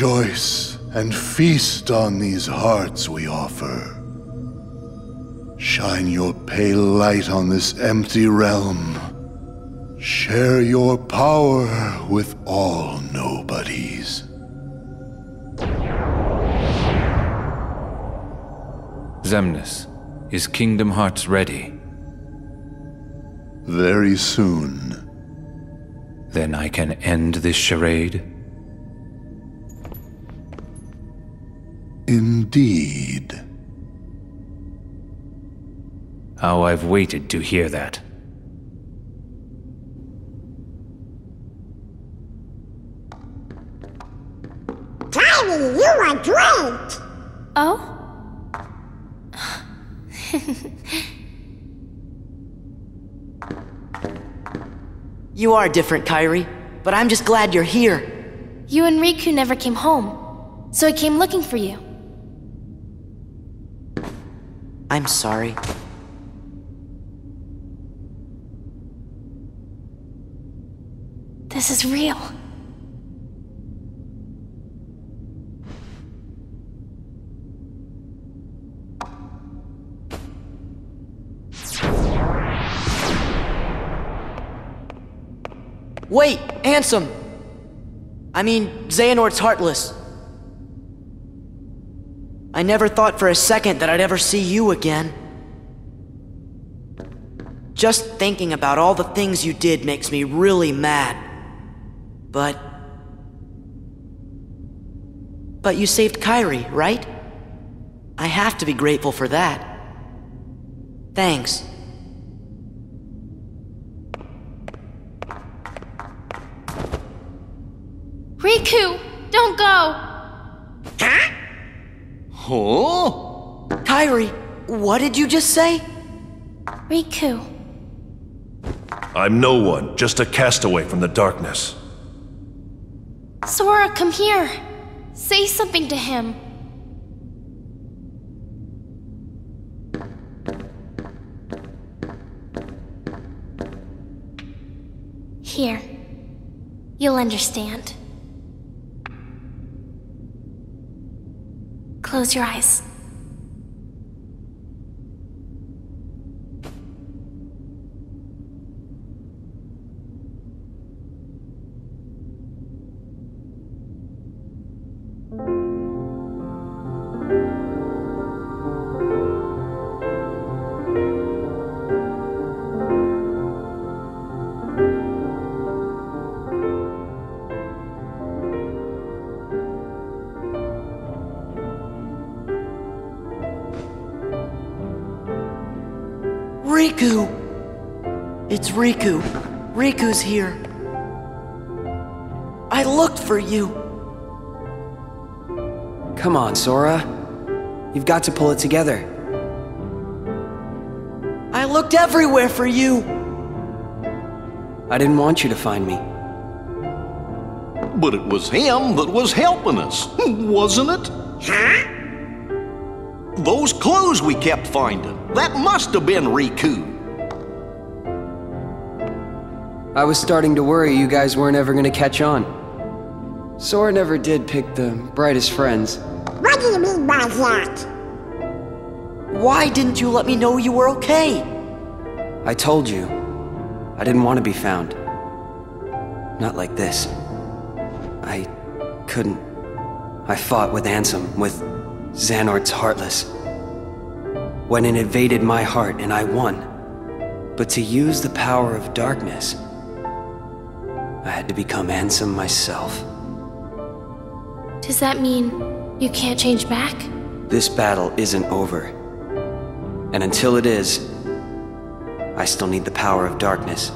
Rejoice and feast on these hearts we offer. Shine your pale light on this empty realm. Share your power with all nobodies. Xemnas, is Kingdom Hearts ready? Very soon. Then I can end this charade? Indeed. How I've waited to hear that. Tiny, you are great! Oh? You are different, Kairi, but I'm just glad you're here. You and Riku never came home, so I came looking for you. I'm sorry. This is real. Wait, Ansem! I mean, Xehanort's heartless. I never thought for a second that I'd ever see you again. Just thinking about all the things you did makes me really mad. But. But you saved Kairi, right? I have to be grateful for that. Thanks. Riku! Don't go! Huh? Huh? Kairi, what did you just say? Riku. I'm no one, just a castaway from the darkness. Sora, come here. Say something to him. Here. You'll understand. Close your eyes. Riku. Riku's here. I looked for you. Come on, Sora. You've got to pull it together. I looked everywhere for you. I didn't want you to find me. But it was him that was helping us, wasn't it? Huh? Those clues we kept finding, that must have been Riku. I was starting to worry you guys weren't ever gonna catch on. Sora never did pick the brightest friends. What do you mean by that? Why didn't you let me know you were okay? I told you. I didn't want to be found. Not like this. I couldn't. I fought with Ansem, with Xehanort's Heartless. When it invaded my heart and I won. But to use the power of darkness, I had to become Ansem myself. Does that mean you can't change back? This battle isn't over. And until it is, I still need the power of darkness.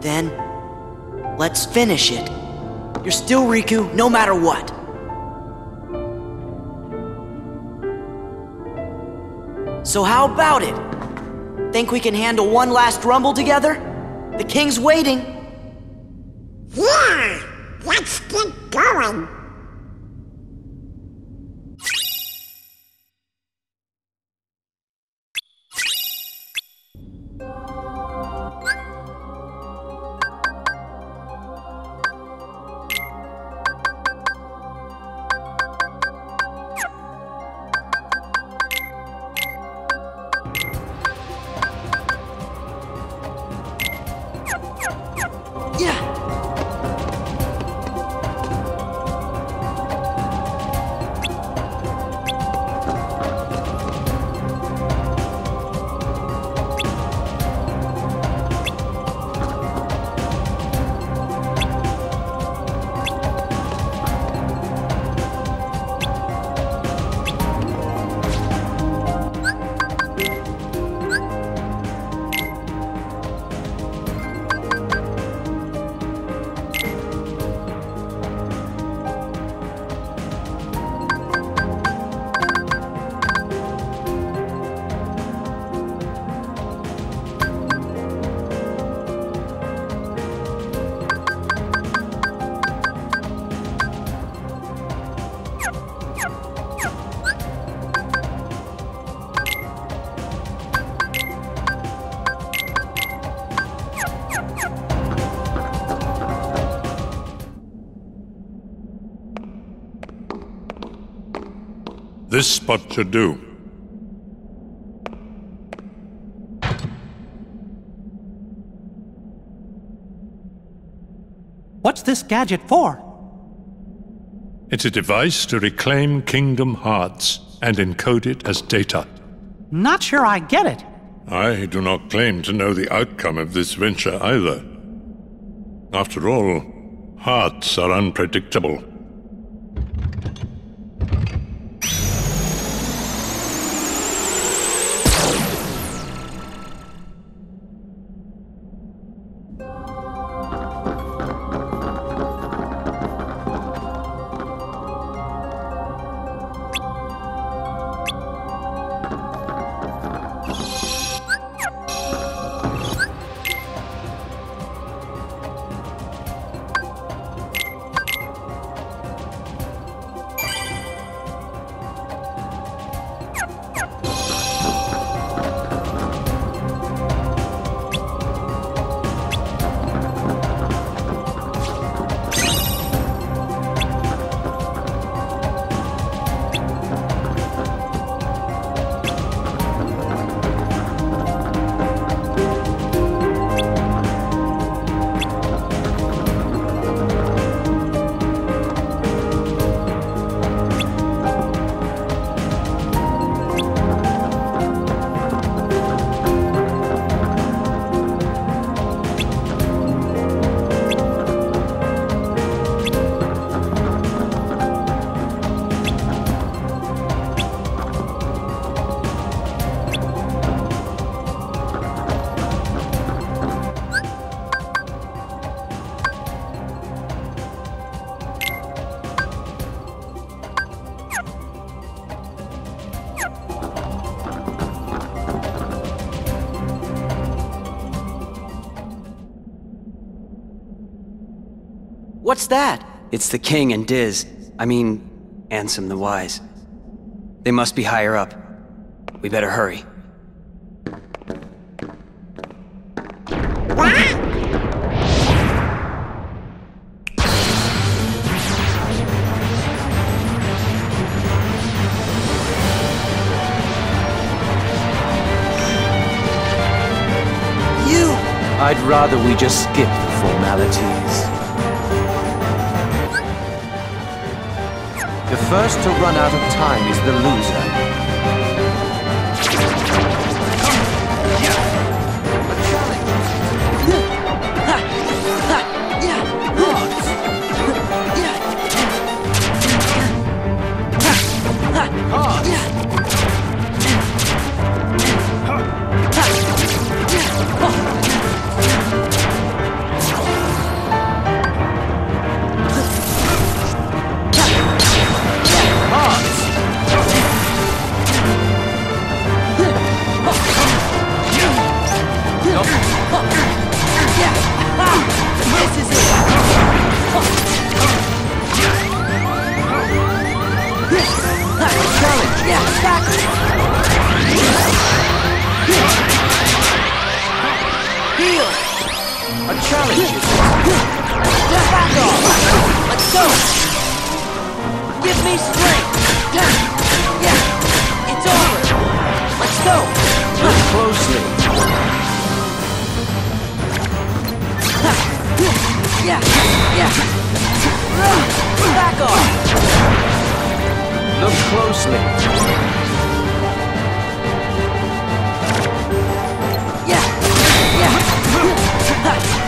Then, let's finish it. You're still Riku, no matter what. So how about it? Think we can handle one last rumble together? The king's waiting. Yeah! Let's get going! Spot should do. What's this gadget for? It's a device to reclaim Kingdom Hearts and encode it as data. Not sure I get it. I do not claim to know the outcome of this venture either. After all, hearts are unpredictable. What's that? It's the king and Diz. I mean, Ansem the Wise. They must be higher up. We better hurry. You! I'd rather we just skip the formalities. First to run out of time is the loser. A challenge is Back off! Let's go! Give me strength! Yeah! It's over! Let's go! Look closely. Yeah! Yeah! Back off! Look closely. Yeah! Yeah!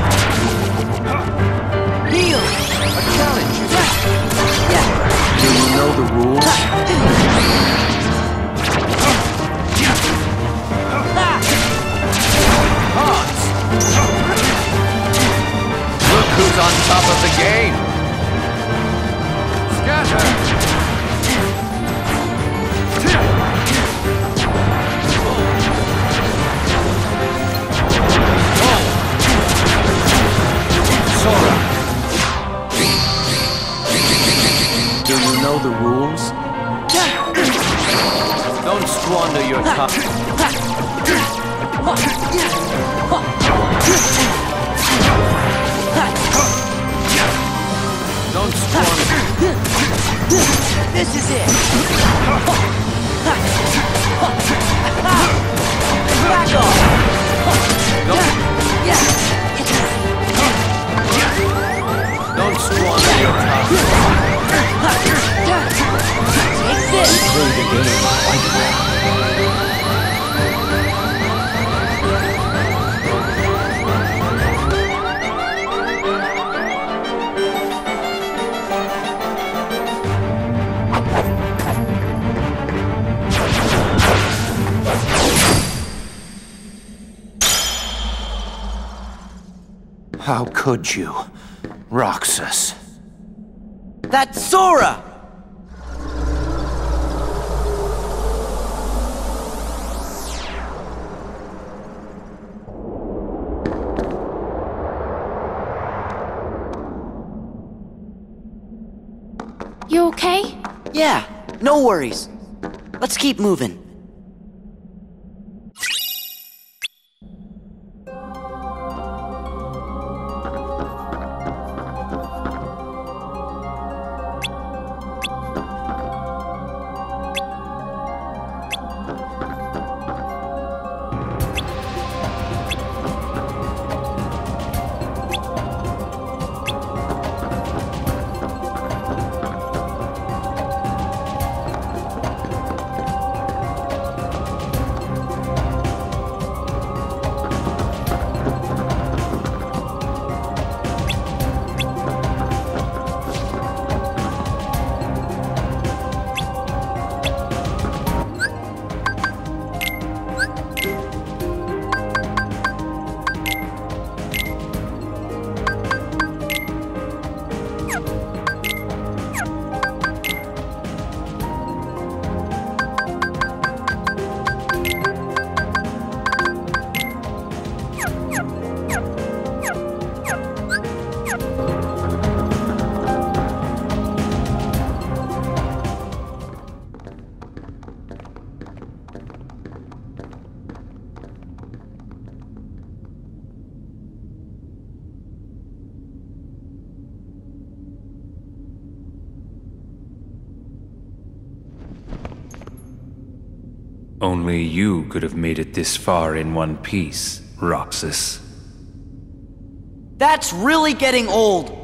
the game. Scatter! Do you know the rules? Don't squander your time. This is it. Could you, Roxas? That's Sora. You okay? Yeah, no worries. Let's keep moving. Only you could have made it this far in one piece, Roxas. That's really getting old.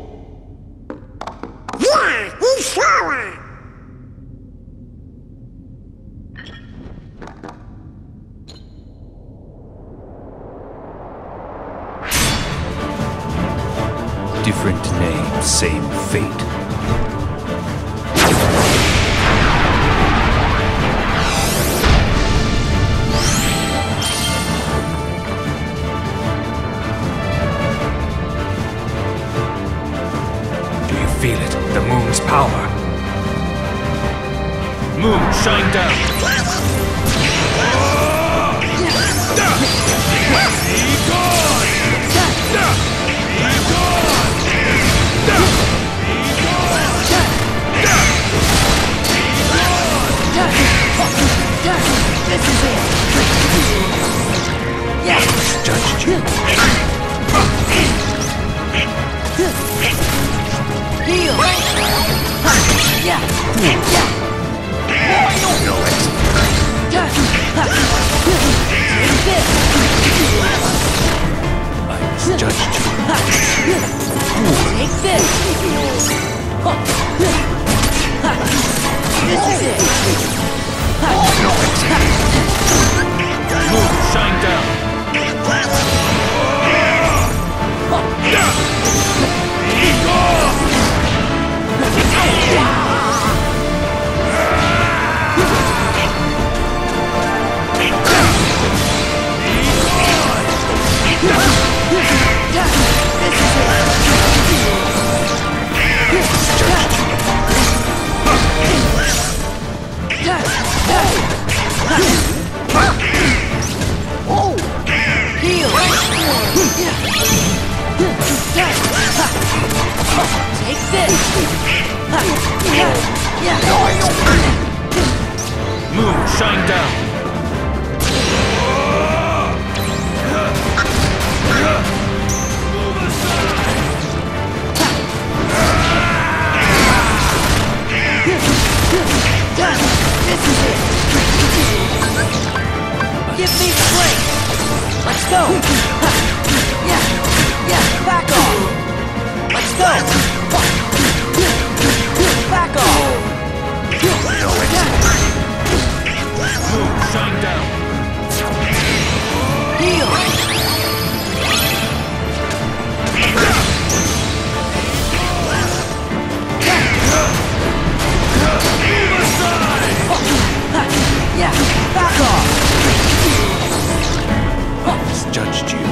Feel it? The moon's power. Moon, shine down. Judged you. Heal. Yeah. I misjudged you. Take. This Give me strength! Let's go! Yeah, yeah, back off! Let's go! Back off! Move, shine down. Heal! Yeah, back off! Judged you.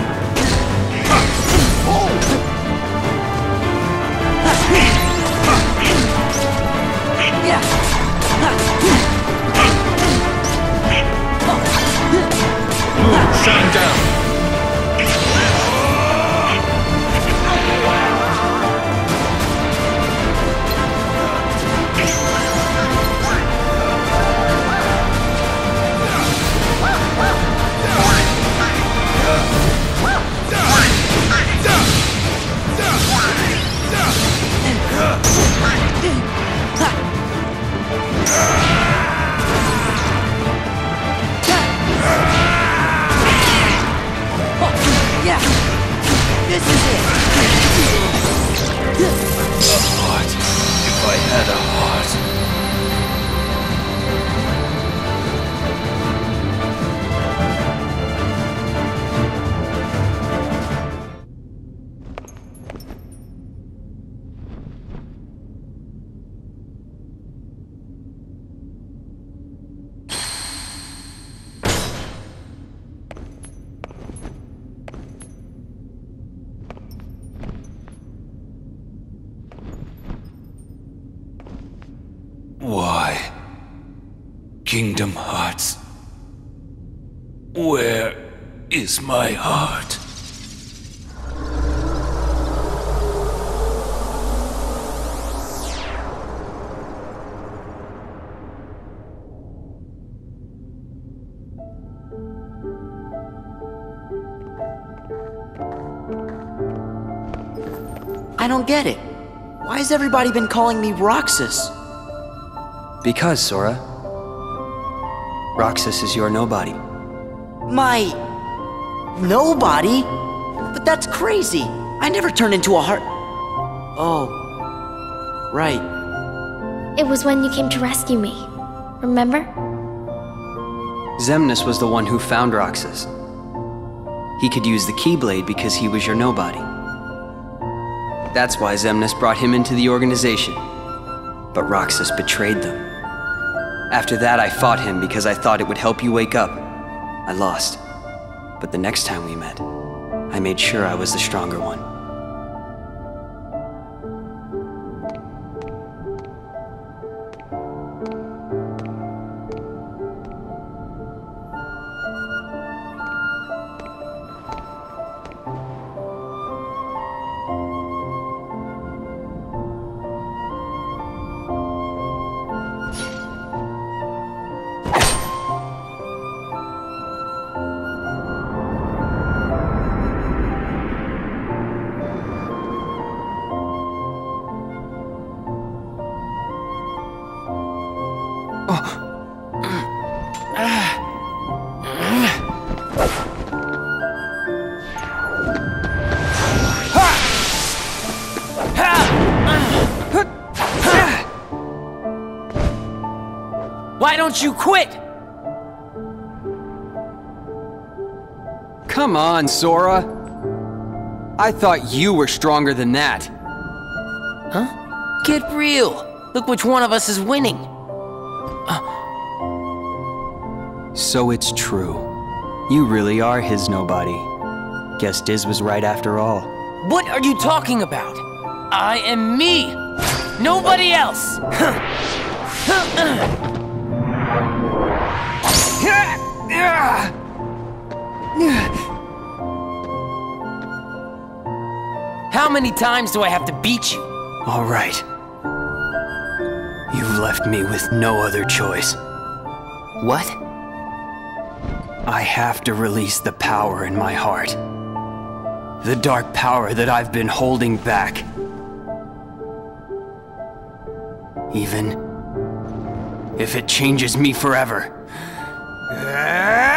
Where is my heart? I don't get it. Why has everybody been calling me Roxas? Because, Sora. Roxas is your nobody. My. nobody? But that's crazy. I never turned into a heart. Oh. Right. It was when you came to rescue me. Remember? Xemnas was the one who found Roxas. He could use the Keyblade because he was your nobody. That's why Xemnas brought him into the organization. But Roxas betrayed them. After that, I fought him because I thought it would help you wake up. I lost. But the next time we met, I made sure I was the stronger one. Why don't you quit? Come on, Sora. I thought you were stronger than that. Huh? Get real. Look which one of us is winning. So it's true. You really are his nobody. Guess Diz was right after all. What are you talking about? I am me. Nobody else. How many times do I have to beat you? All right. You've left me with no other choice. What? I have to release the power in my heart. The dark power that I've been holding back. Even if it changes me forever. I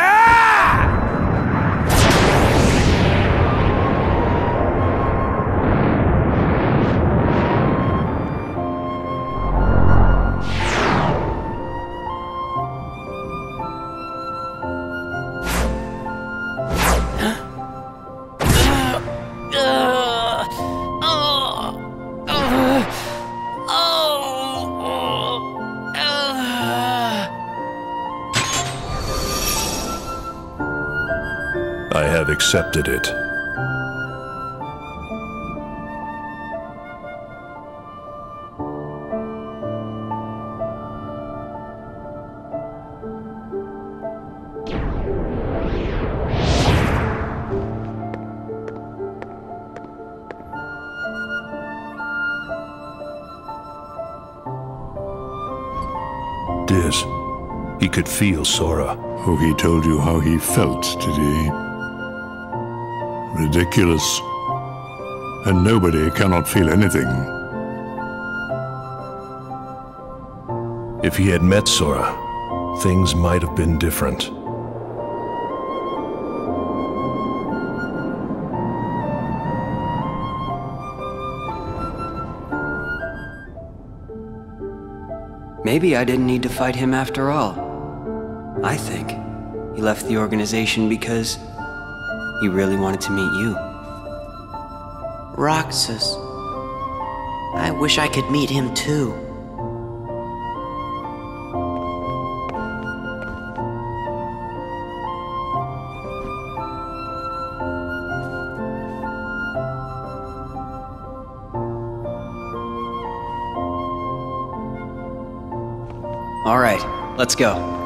have accepted it. Diz, he could feel Sora. Oh, he told you how he felt, he? Ridiculous. And nobody cannot feel anything. If he had met Sora, things might have been different. Maybe I didn't need to fight him after all. I think he left the organization because he really wanted to meet you. Roxas. I wish I could meet him too. All right, let's go.